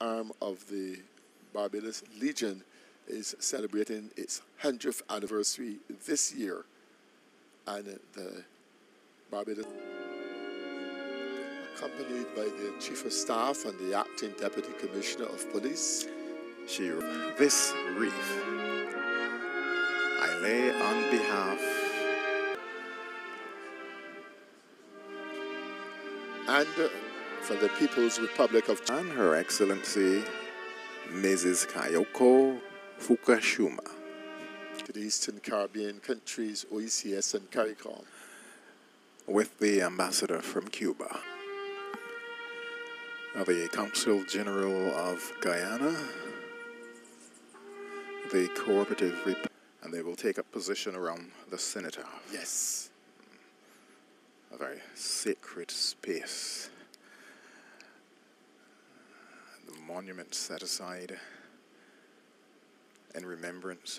arm of the Barbados Legion is celebrating its 100th anniversary this year. And the Barbados, accompanied by the Chief of Staff and the Acting Deputy Commissioner of Police, She, this wreath I lay on behalf and for the People's Republic of China. and Her Excellency Mrs. Kayoko Fukushima. to the Eastern Caribbean countries, OECS and CARICOM. with the ambassador from Cuba, the Consul General of Guyana, the Cooperative Rep- and they will take up position around the cenotaph, Yes. a very sacred space. The monument set aside in remembrance